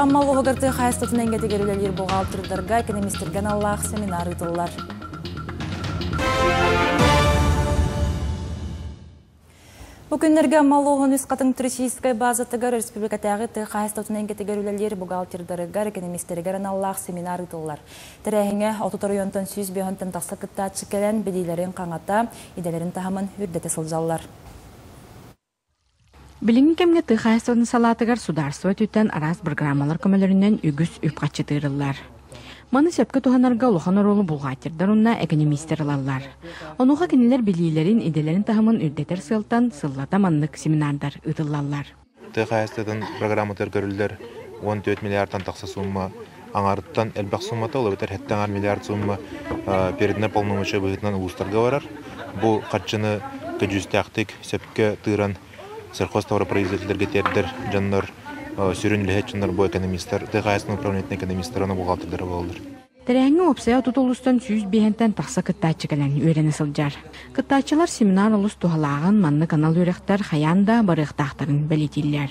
Аммал оғырты қайыстатын әңгеті керілелер бұғалтырдарға экономистерген Аллах семинар. Бүкіндерге малуғын экономистерігер Аллах семинар ұтылар. Тірәхіңе 30 районтан сүйіз қаңата, иделерін тахамын үрдеті. Билинги кемге ты қайыстатын салатыгар сударство түттен арас программалар көмелерінен үгіс үпқатчы тыырылар. Маны сепке туханарга улахан ролу булгатирдар унна экономистер алалар. Онуға кенелер билилерин иделерин тахымын үрдетер сылтан сыллата маннык семинардар ытыллалар. ТХСТдан программатар көрүлдер 14 миллиардтан тақса сумма аңарыттан элбақ суммата ол өтер хеттаңар миллиард сумма передне полномочия быгытынан улустарга барар. Бу катчыны көжүстәктик сепке тыран сельхозтоваропроизводительдерге тердер жаннар сүрүн лехетчинер бу экономисттер ТХСның управлениетин экономисттер аны бухгалтердер болдыр. Тәрәңі опсая тутулустан сүйіз бейхентен тақса кыттачы кәлән үйрені сылжар. Кыттачылар семинар олыс тухалағын манны канал үйректар хаянда барықтақтарын бәлетиллер.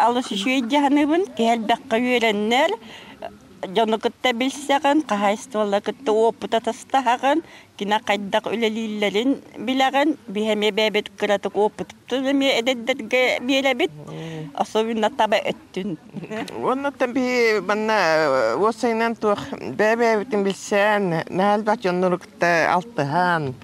Алыс шүйдяханыбын кәлбәккә үйреннер, жоны кытта билсәгән, кахайствалла кытта опыта тастаган, кина кайдак үлелилләрен биләгән, бихәме бәбет кыратык опытты, ме эдәддәгә биеләбит. Особенно таба өттүн. Осайнан тух бак жоннурукта алтыхан.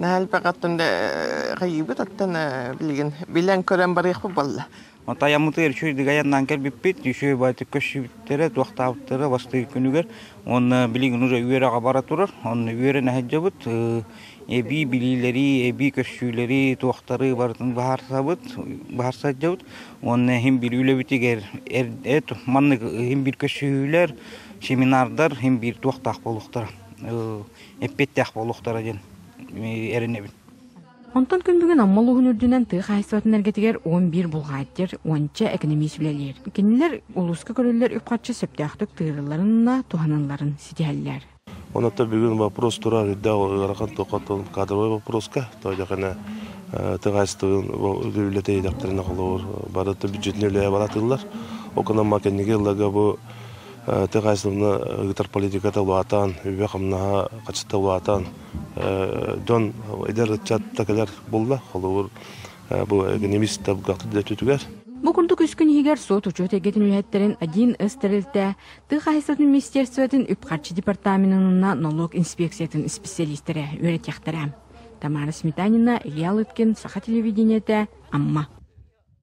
Хачугебит. Нәл бакаттында хайыбыт аттан билген билен көрән барык болла. Онта ямутыр чүй дигаяннан кел биппит, чүй байты көшүбүттере, туактабыттары, басты күнүгер. Он билигин уже үйерага бара турар. Он үйере нәһәҗәбит. Эби билилери, эби көшүлери, туактары бартын бахар сабыт, бахар саҗабыт. Он хим бир үлебитигер, эт манны хим бир көшүлер, семинардар, хим бир туактак болуктар. Эппеттак болуктар ден. Эренебит. Онтон күнбүгін аммалуғын үрдінен тыға хайсуатын әргетігер 11 бұлғайттер, 10 экономис білелер. Кенілер улуска көрілер үпқатшы сөптіяқтық тығырыларына тухананларын сидиәллер. Онатта бүгін вопрос турар идда кадровой вопроска, то барыты бюджетне үле баратылар. Окана макенеге лага бу тыгайстыгына гитар политиката луатан, үбе камнаha качта луатан. Дон идер чаттакалар булла, холор бу экономист табгакты да түтүгәр. Бу курдук үскүн егер сот учет эгетин үлеттерин один өстөрүлтө ты хайсатын министерствотун үпкатчы департаментына налог инспекциятын специалисттері үйретяқтары. Тамара Сметанина, Илья Лыткин, Саха телевидениете, Амма.